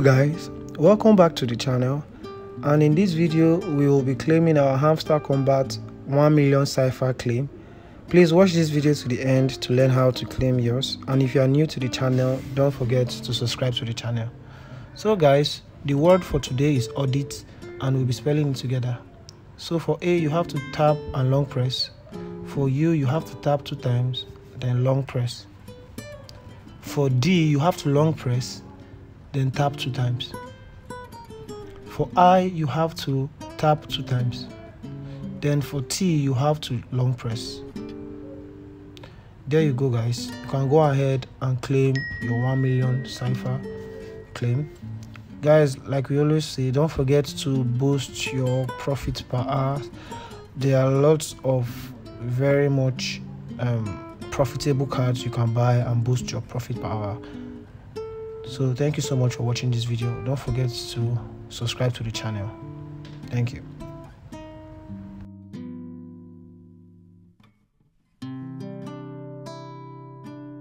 guys. Welcome back to the channel. And in this video we will be claiming our Hamster Kombat 1 million cipher claim. Please watch this video to the end to learn how to claim yours. And if you are new to the channel don't forget to subscribe to the channel. So guys the word for today is audit and we'll be spelling it together. So for a you have to tap and long press. For u you have to tap two times then long press. For d you have to long press then tap two times. For I, you have to tap two times. Then for T, you have to long press. There you go, guys. You can go ahead and claim your 1 million cipher claim. Guys, like we always say, don't forget to boost your profit per hour. There are lots of very much um, profitable cards you can buy and boost your profit per hour so thank you so much for watching this video. Don't forget to subscribe to the channel. Thank you